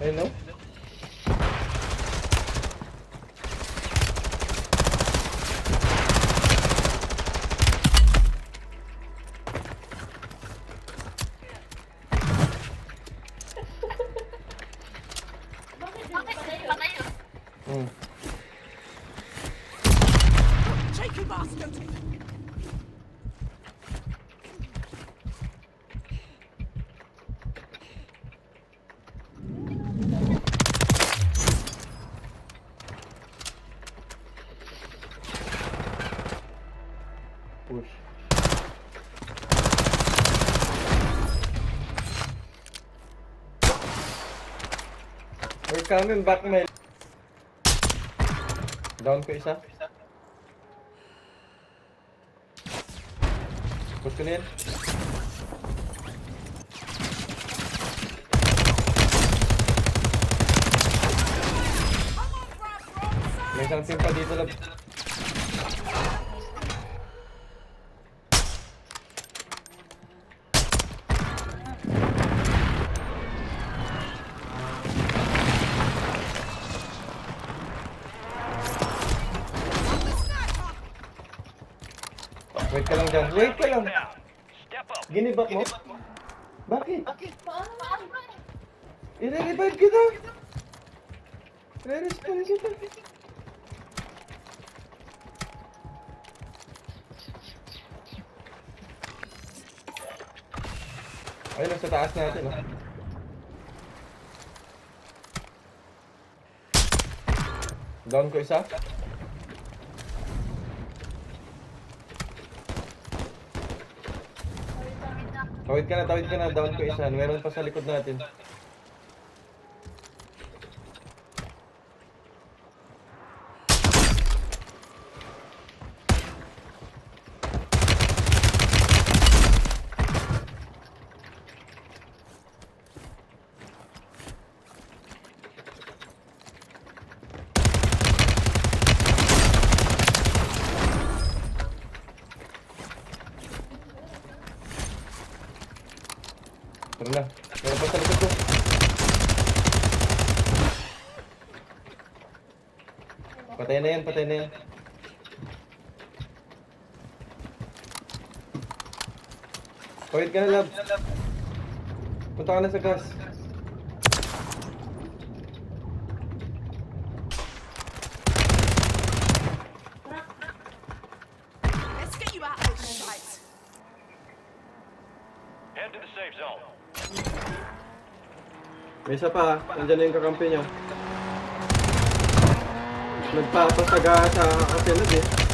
Hello? Push. We're coming back, Mel. Down ko isa. Push ko na yan. May isang team pa dito lang. Dyan. Wait ka lang. Ginibak mo? Bakit? I-revive kita. Re-respawn kita. Ayun, nasa taas natin, oh. Down ko isa. Tawid ka na, tawid ka na. Down ko isa. Meron pa sa likod natin. Tara na. Meron pa likod ko. Patay na yan, patay na yan. Tawid ka na, love. Punta ka na sa gas. Head to the safe zone. May isa pa, nandiyan na yung kakampi niya. Nagpapasaga sa kasilad eh.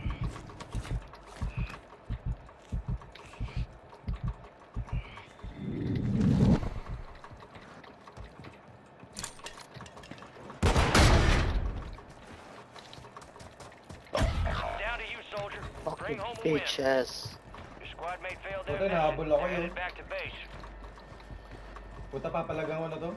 Bring Fucking home a win. bitch ass. Your squad mate failed their Okay, mission. nahabol ako They're headed back to base. Puta, papalagang mo na to.